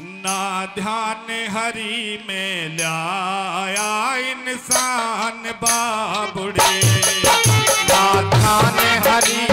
ना ध्यान हरी में लाया इंसान बाबड़े। ना ध्यान हरी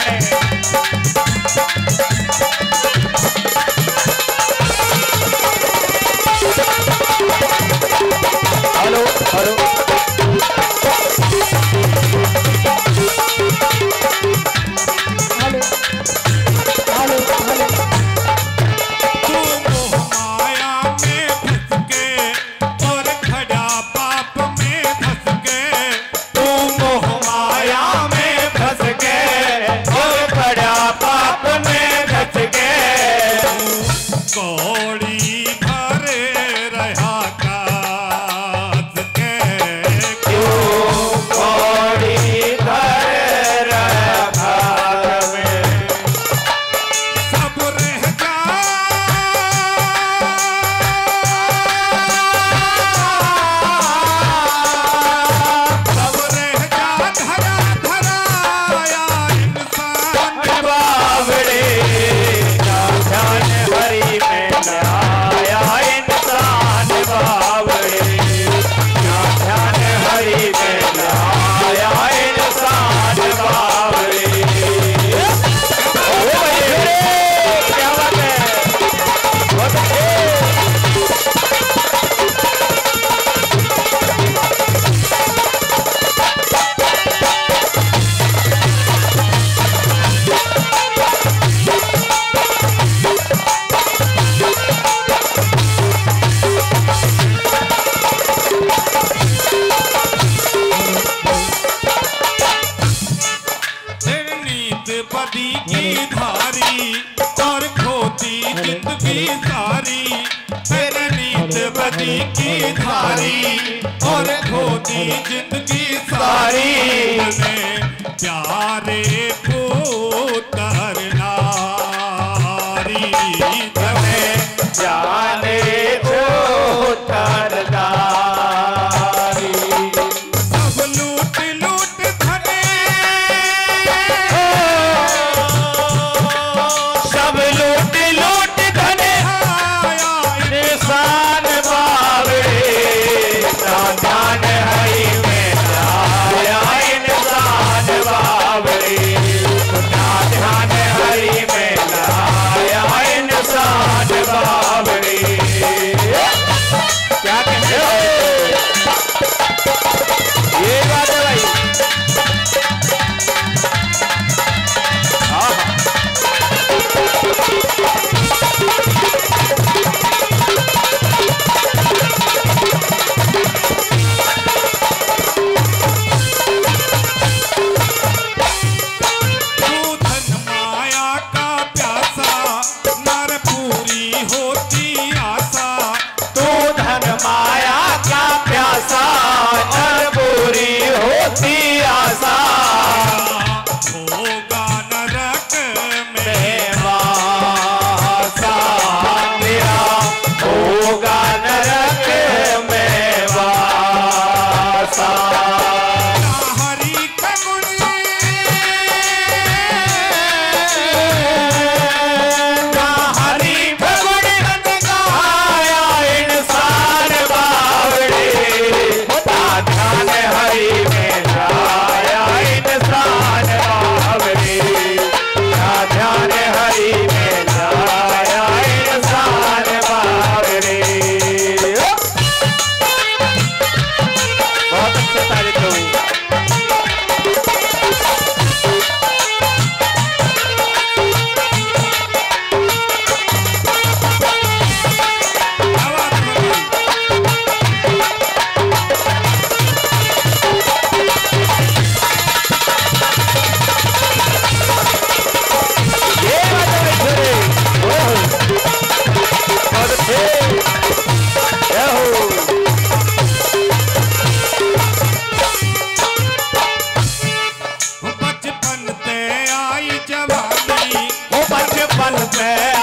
हैं कित की सारी रणनीत बदी की धारी और खोदी ज़िंदगी सारी। प्यारे बचपन आई जवानी। ओ बचपन पे